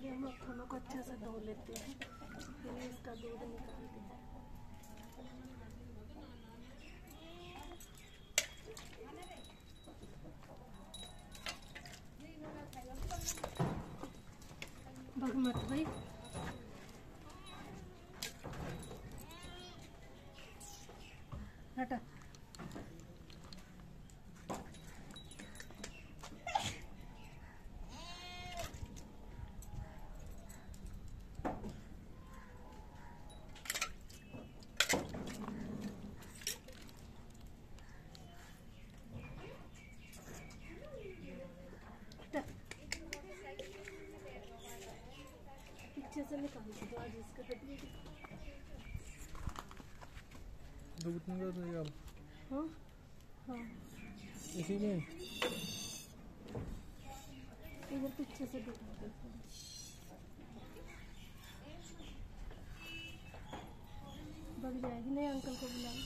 दोनों को अच्छे से धो लेते हैं। फिर इसका दूध निकालते हैं। भगमत भाई। हटा। पीछे से निकाल दो आज इसका दूध रही अब। हाँ? हाँ। इसी में। इधर पीछे से दिखा। बग जाएगी। नहीं अंकल को बुला लो।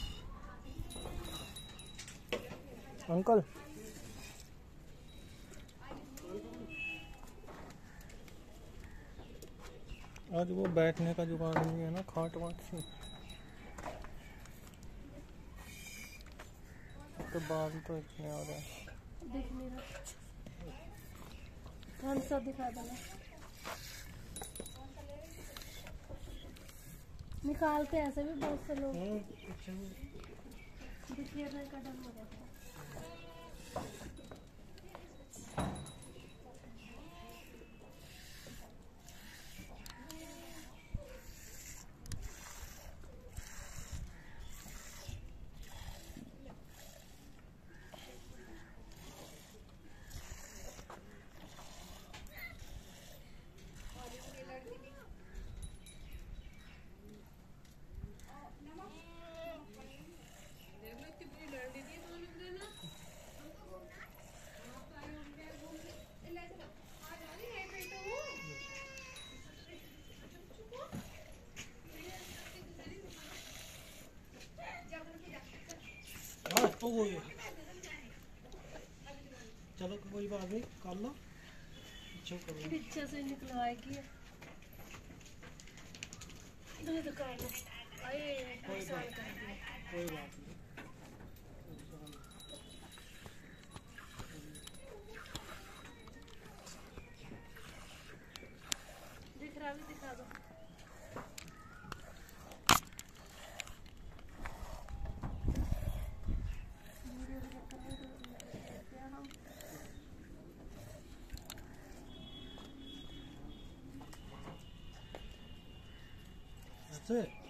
अंकल? आज वो बैठने का जुगाड़ नहीं है ना खाट वाट से। तो बाल तो इतने आ रहे। हैं दिख देना निकालते ऐसे भी बहुत से लोग। बिखेरने का डर हो जाता है हाँ तो हो गया चलो कोई बात नहीं, कर लो। अच्छा करो। पीछे से निकलवाएगी। नुकसान कोई बात नहीं दिखा दो। ऐसे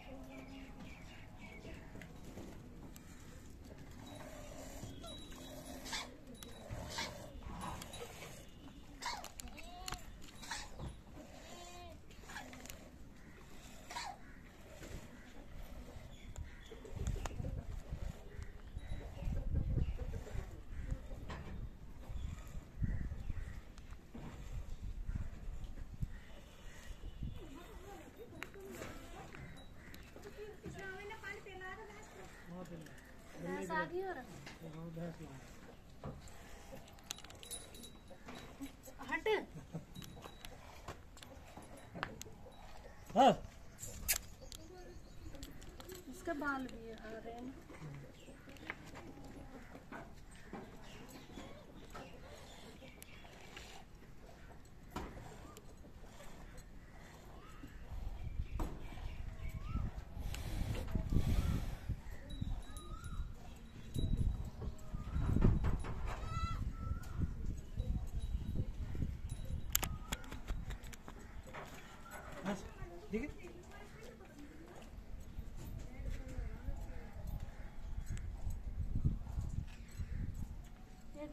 गई हट। हाँ बाल भी आ रहे हैं।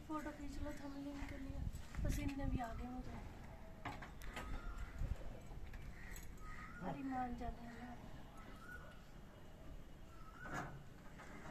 फ़ोटो खींच लो थंबनेल के लिए। पसीने भी आ गए मुझे। हरी मान हैं।